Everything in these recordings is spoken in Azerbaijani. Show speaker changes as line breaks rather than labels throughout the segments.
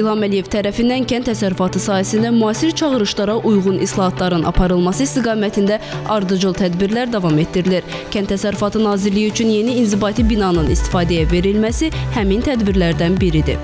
İlham Əliyev tərəfindən kənd təsərrüfatı sahəsində müasir çağırışlara uyğun islahatların aparılması istiqamətində ardıcıl tədbirlər davam etdirilir. Kənd Təsərrüfatı Nazirliyi üçün yeni inzibati binanın istifadəyə verilməsi həmin tədbirlərdən biridir.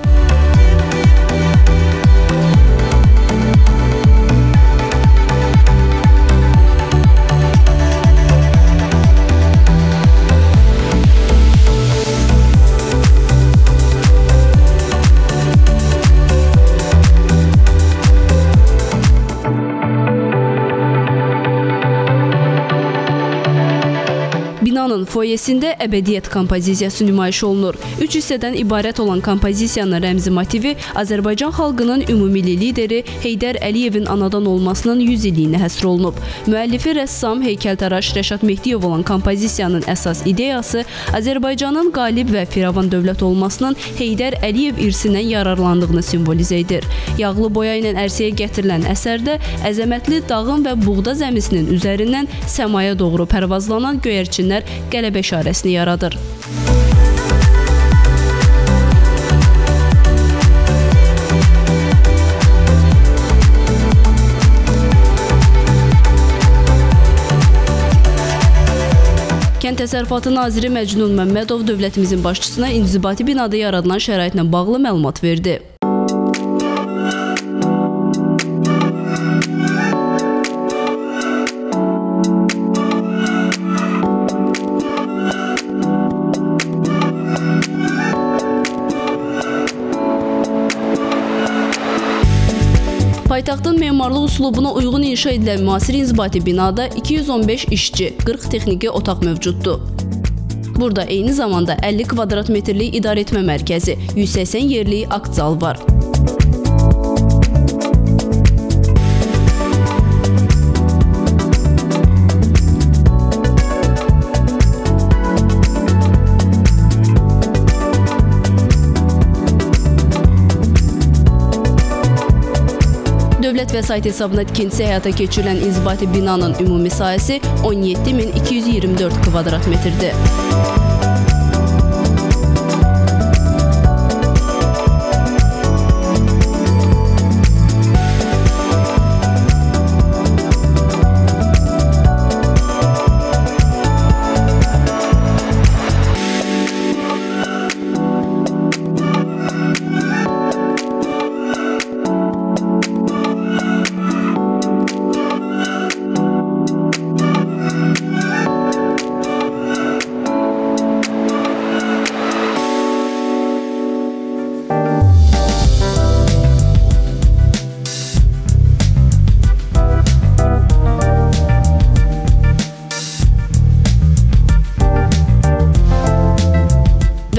Foyesində əbədiyyət kompozisiyası nümayiş olunur. Üç hissədən ibarət olan kompozisiyanın rəmzi motivi Azərbaycan xalqının ümumilli lideri Heydər Əliyevin anadan olmasının 100 illiyinə həsr olunub. Müəllifi rəssam, heykəltaraş Rəşad Mehdiyov olan kompozisiyanın əsas ideyası Azərbaycanın qalib və firavan dövlət olmasının Heydər Əliyev irsindən yararlandığını simvolizə edir. Yağlı boya ilə ərsəyə gətirilən əsərdə əzəmətli dağın və buğda zəmisinin üzərindən səmaya doğru pərvazlanan göyərçinlər qələbə işarəsini yaradır. Kənd Təsərrüfatı Naziri Məcnun Məmmədov dövlətimizin başçısına inzibati binada yaradılan şəraitlə bağlı məlumat verdi. Paytaxtın memarlıq üslubuna uyğun inşa edilən müasir inzibati binada 215 işçi, 40 texniki otaq mövcuddur. Burada eyni zamanda 50 kvadrat metrlik idarəetmə mərkəzi, 180 yerlik akt zal var. Dövlət vəsait hesabına tikintisi həyata keçirilən inzibati binanın ümumi sahəsi 17224 kvadrat metrdir.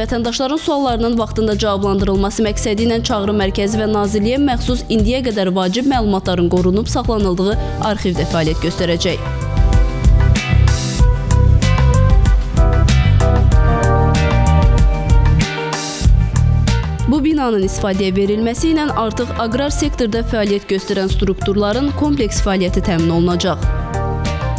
Vətəndaşların suallarının vaxtında cavablandırılması məqsədi ilə Çağrı Mərkəzi və Nazirliyə məxsus indiyə qədər vacib məlumatların qorunub saxlanıldığı arxivdə fəaliyyət göstərəcək. Bu binanın istifadəyə verilməsi ilə artıq aqrar sektorda fəaliyyət göstərən strukturların kompleks fəaliyyəti təmin olunacaq.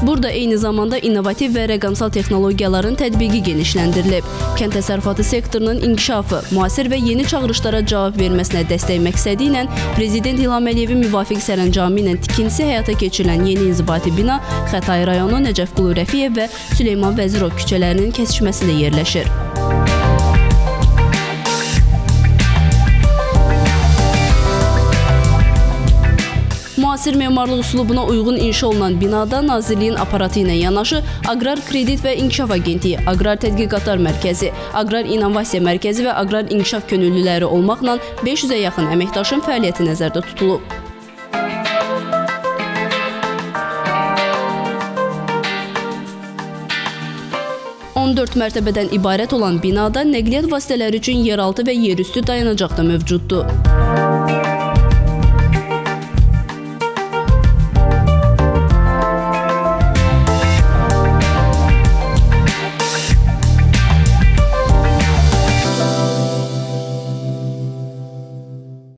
Burada eyni zamanda innovativ və rəqəmsal texnologiyaların tətbiqi genişləndirilib. Kənd təsərrüfatı sektorunun inkişafı, müasir və yeni çağırışlara cavab verməsinə dəstək məqsədi ilə Prezident İlham Əliyevin müvafiq sərəncamı ilə tikintisi həyata keçirilən yeni inzibati bina Xətai rayonu Nəcəfqulu Rəfiyev və Süleyman Vəzirov küçələrinin kəsişməsində yerləşir. Müasir memarlıq üslubuna uyğun inşa olunan binada Nazirliyin aparatı ilə yanaşı Aqrar Kredit və İnkişaf Agentliyi, Aqrar Tədqiqatlar Mərkəzi, Aqrar İnnovasiya Mərkəzi və Aqrar İnkişaf könüllüləri olmaqla 500-ə yaxın əməkdaşın fəaliyyəti nəzərdə tutulub. dörd mərtəbədən ibarət olan binada nəqliyyat vasitələri üçün yeraltı və yerüstü dayanacaq da mövcuddur.